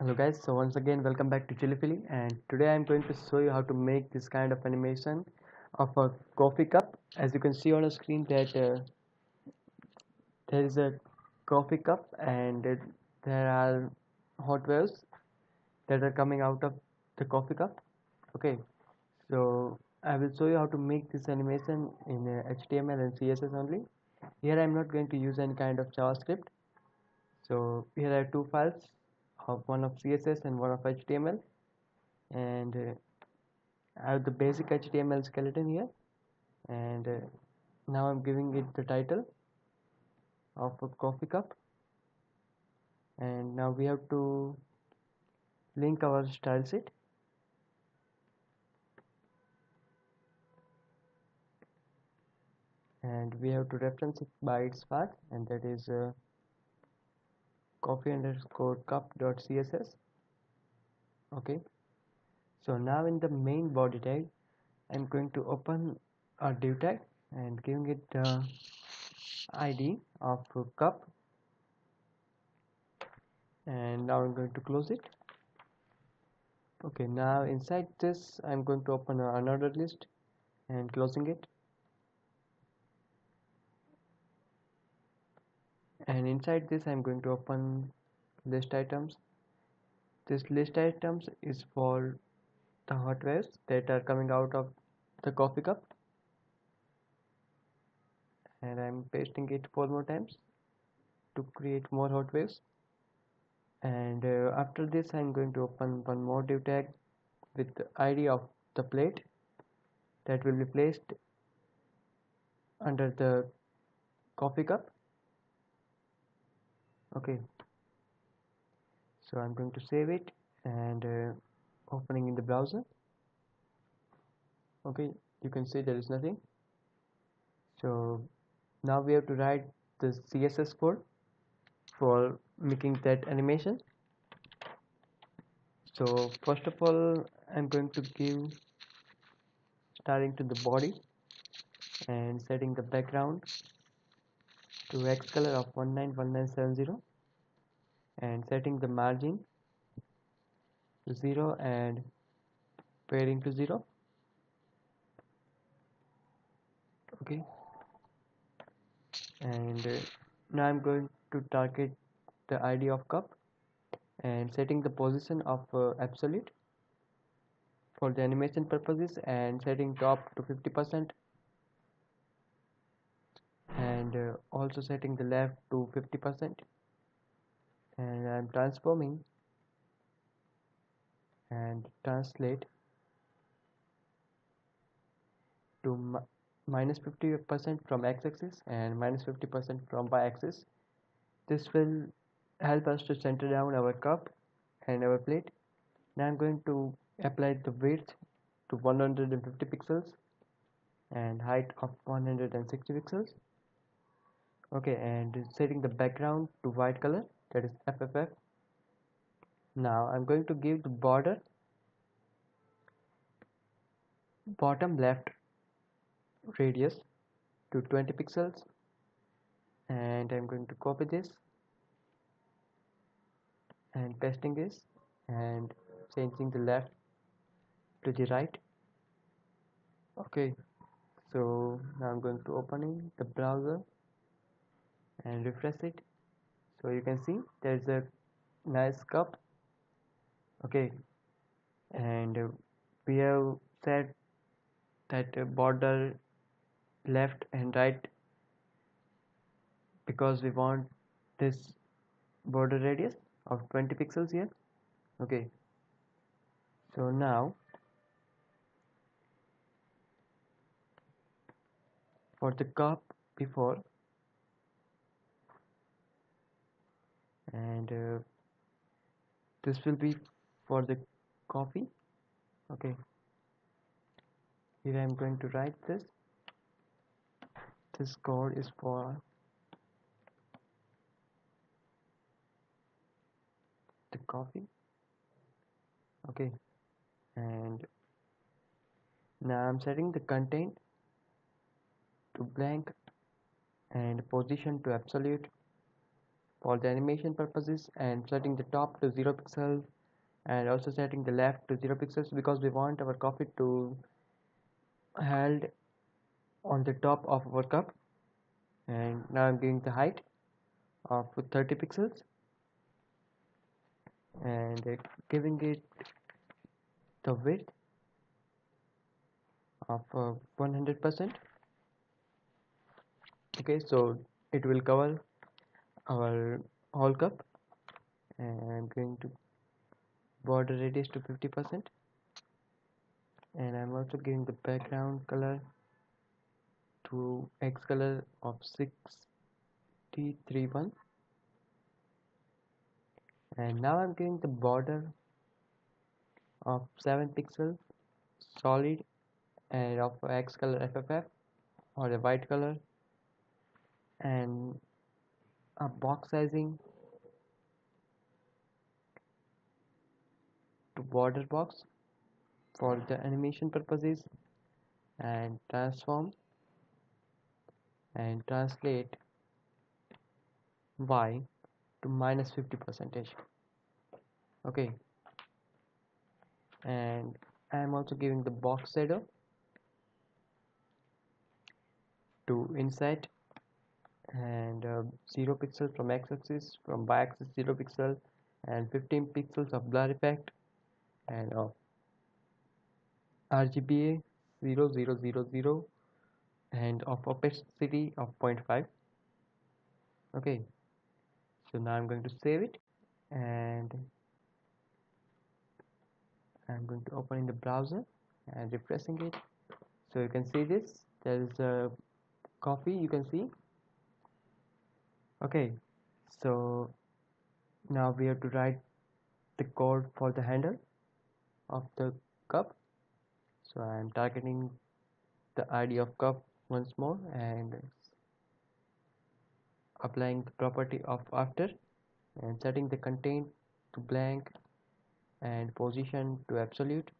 hello guys. So once again welcome back to ChillyFilly and today I'm going to show you how to make this kind of animation of a coffee cup. As you can see on the screen that uh, there is a coffee cup and it, there are hot waves that are coming out of the coffee cup. Okay. So I will show you how to make this animation in uh, HTML and CSS only. Here I'm not going to use any kind of JavaScript. So here are two files of one of css and one of html and uh, i have the basic html skeleton here. And uh, now i'm giving it the title of a coffee cup. And now we have to link our style sheet and we have to reference it by its path. And that is uh, coffee underscore cup dot css okay. So now in the main body tag I'm going to open a div tag and giving it the ID of cup. And now I'm going to close it. Okay now inside this I'm going to open another list and closing it and inside this I'm going to open list items. This list items is for the hot waves that are coming out of the coffee cup. And I'm pasting it four more times to create more hot waves and uh, after this I'm going to open one more div tag with the ID of the plate that will be placed under the coffee cup okay. So I'm going to save it and uh, opening in the browser. Okay you can see there is nothing. So now we have to write the css code for making that animation. So first of all i'm going to give starting to the body and setting the background to hex color of 191970 and setting the margin to 0 and padding to 0 okay. And uh, now I'm going to target the ID of cup and setting the position of uh, absolute for the animation purposes and setting top to 50% and uh, also setting the left to 50% and I'm transforming. And translate to minus 50% from x-axis and minus 50% from y-axis. This will help us to center down our cup and our plate. Now I'm going to apply the width to 150 pixels and height of 160 pixels. Okay and setting the background to white color that is FFF now I'm going to give the border. Bottom left radius to 20 pixels. And I'm going to copy this. And pasting this. And changing the left to the right. Okay. So now I'm going to opening the browser and refresh it so you can see there's a nice cup. Okay. And we have set that border left and right because we want this border radius of 20 pixels here. Okay. So now for the cup before and uh, this will be for the coffee. Okay. Here I'm going to write this. This code is for the coffee. Okay. And now I'm setting the content to blank and position to absolute for the animation purposes and setting the top to 0 pixels and also setting the left to 0 pixels because we want our coffee to held on the top of our cup. And now I'm giving the height of 30 pixels and giving it the width of 100% uh, okay so it will cover our whole cup. And I'm going to border radius to 50% and I'm also giving the background color to hex color of 6031 and now I'm giving the border of 7 pixels solid and of hex color FFF or the white color. And a box sizing to border box for the animation purposes and transform and translate y to minus 50 percentage. Okay. And I am also giving the box shadow to inside and uh, 0 pixels from x-axis from y-axis 0 pixel and 15 pixels of blur effect and of RGBA 0000 and of opacity of 0.5 okay so now I'm going to save it and I'm going to open in the browser and refreshing it. So you can see this. There is a coffee you can see okay so now we have to write the code for the handle of the cup. So I am targeting the ID of cup once more and applying the property of after and setting the content to blank and position to absolute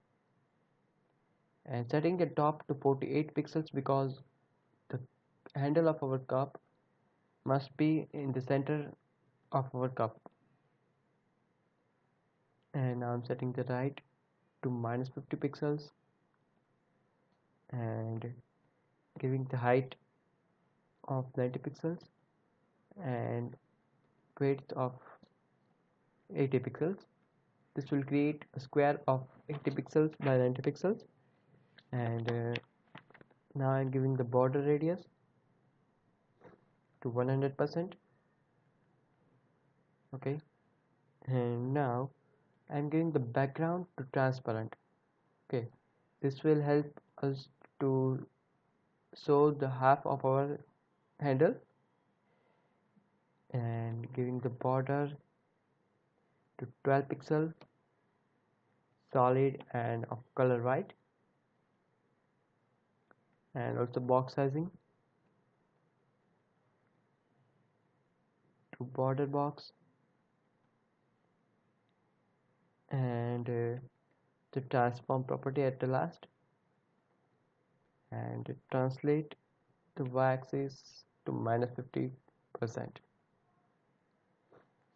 and setting the top to 48 pixels because the handle of our cup must be in the center of our cup. And now I'm setting the right to minus 50 pixels and giving the height of 90 pixels and width of 80 pixels. This will create a square of 80 pixels by 90 pixels. And uh, now I'm giving the border radius to 100% okay. And now I'm giving the background to transparent. Okay. This will help us to show the half of our handle and giving the border to 12 pixel solid and of color white and also box sizing to border box. And uh, the transform property at the last. And translate the y-axis to minus 50 percent.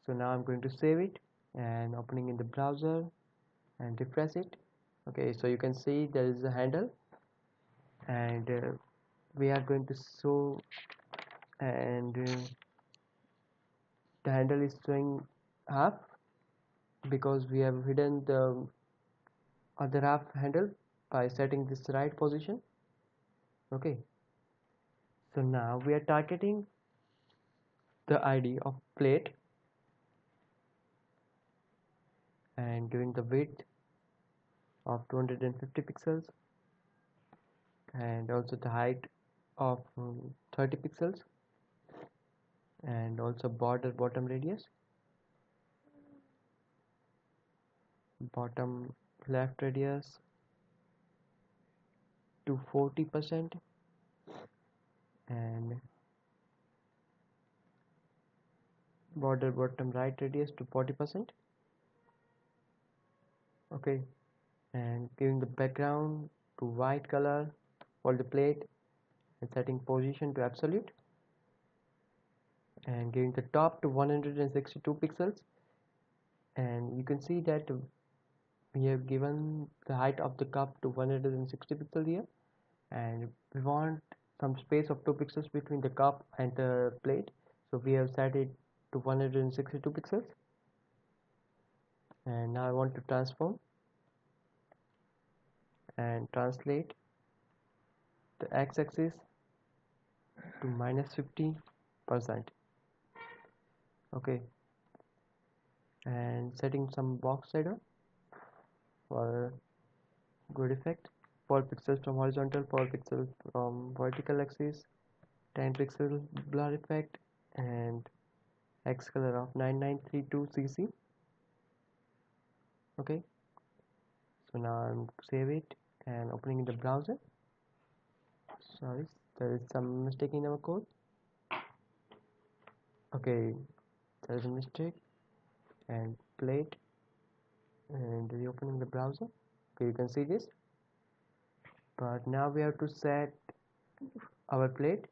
So now I'm going to save it and opening in the browser and refresh it. Okay so you can see there is a handle. And uh, we are going to show and uh, the handle is showing half because we have hidden the other half handle by setting this right position. Okay. So now we are targeting the ID of plate and giving the width of 250 pixels and also the height of um, 30 pixels and also border bottom radius. Bottom left radius to 40 percent. And border bottom right radius to 40 percent. Okay. And giving the background to white color for the plate and setting position to absolute and giving the top to 162 pixels. And you can see that we have given the height of the cup to 160 pixels here. And we want some space of 2 pixels between the cup and the plate. So we have set it to 162 pixels. And now I want to transform and translate the x-axis to minus 50 percent okay. And setting some box shadow for good effect. 4 pixels from horizontal 4 pixels from vertical axis 10 pixel blur effect and hex color of 9932 cc okay. So now I'm save it and opening the browser. Sorry there is some mistake in our code. Okay there is a mistake and plate and reopening the browser. Okay you can see this. But now we have to set our plate.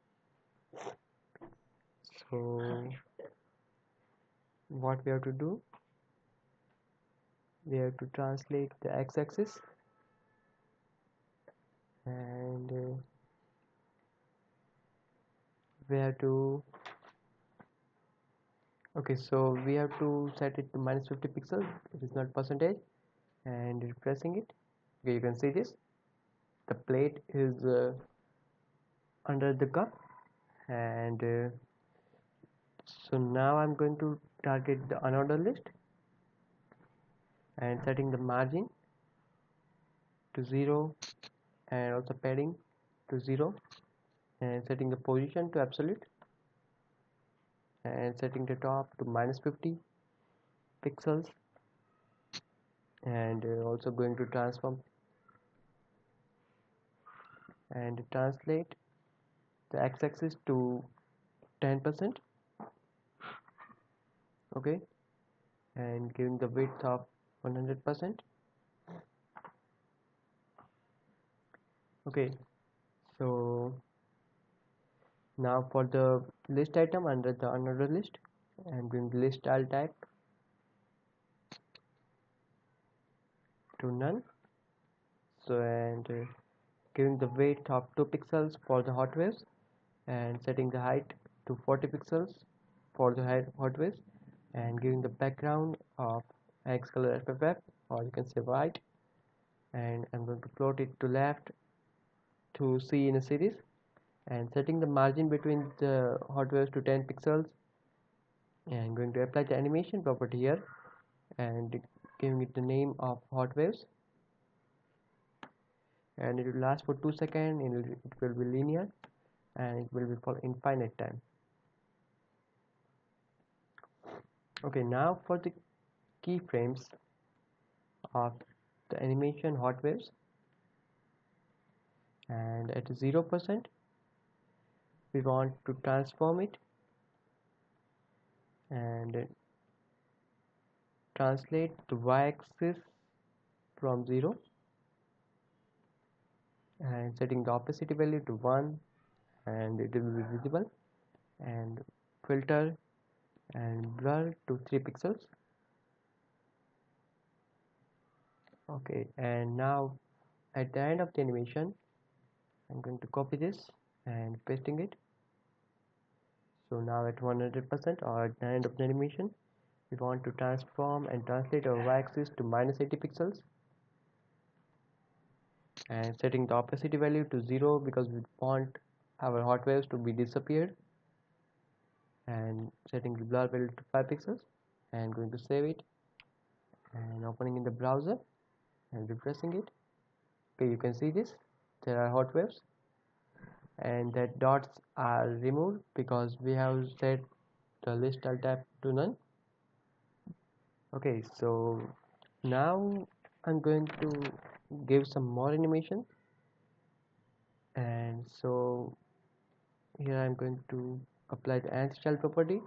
So what we have to do? We have to translate the x-axis and uh, we have to okay so we have to set it to minus 50 pixels. It is not percentage. And refreshing it. Okay you can see this. The plate is uh, under the cup. And uh, so now I'm going to target the unordered list. And setting the margin to 0 and also padding to 0 and setting the position to absolute and setting the top to minus 50 pixels. And uh, also going to transform. And translate the x-axis to 10% okay? And giving the width of 100% okay? So now for the list item under the unordered list I'm doing the list style type. To none. So and uh, giving the weight of 2 pixels for the hot waves and setting the height to 40 pixels for the hot waves and giving the background of hex color FFF or you can say white. And I'm going to plot it to left to see in a series and setting the margin between the hot waves to 10 pixels. And going to apply the animation property here and giving it the name of hot waves and it will last for 2 seconds and it will be linear and it will be for infinite time. Okay now for the keyframes of the animation hot waves and at 0% we want to transform it and translate the y-axis from 0 and setting the opacity value to 1 and it will be visible and filter and blur to 3 pixels. Okay and now at the end of the animation I'm going to copy this and pasting it so now at 100% or at the end of the animation we want to transform and translate our y-axis to minus 80 pixels. And setting the opacity value to 0 because we want our hot waves to be disappeared. And setting the blur value to 5 pixels and going to save it. And opening in the browser and refreshing it. Okay you can see this. There are hot waves and that dots are removed because we have set the list tab to none. Okay so now I'm going to give some more animation. And so here I'm going to apply the ant style property.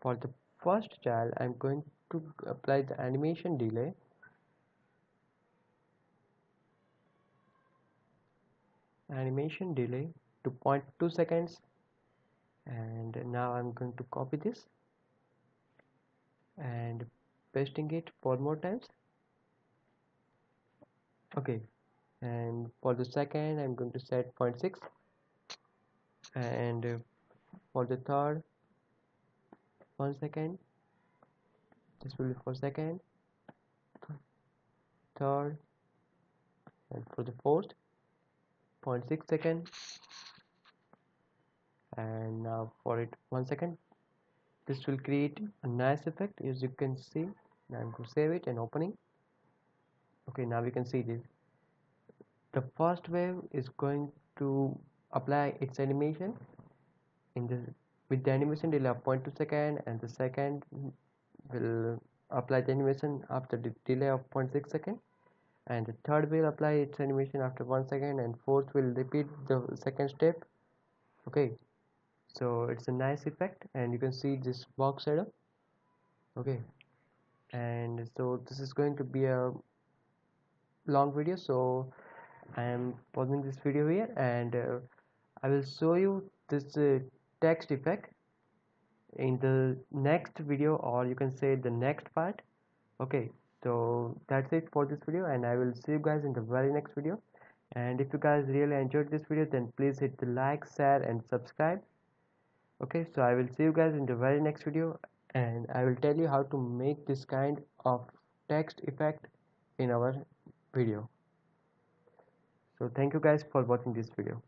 For the first child I'm going to apply the animation delay animation delay to 0.2 seconds. And now I'm going to copy this and pasting it four more times. Okay. And for the second I'm going to set 0.6 and for the third one second. This will be for second. Third. And for the fourth 0.6 second. And now for it one second. This will create a nice effect as you can see. Now I'm going to save it and opening. Okay now we can see this. The first wave is going to apply its animation in the with the animation delay of 0.2 second and the second will apply the animation after the delay of 0.6 second and the third will apply its animation after one second and fourth will repeat the second step. Okay. So it's a nice effect and you can see this box setup. Okay. And so this is going to be a long video so I am pausing this video here and uh, I will show you this uh, text effect in the next video or you can say the next part. Okay so that's it for this video and I will see you guys in the very next video. And if you guys really enjoyed this video then please hit the like share and subscribe. Okay so I will see you guys in the very next video and I will tell you how to make this kind of text effect in our video. So thank you guys for watching this video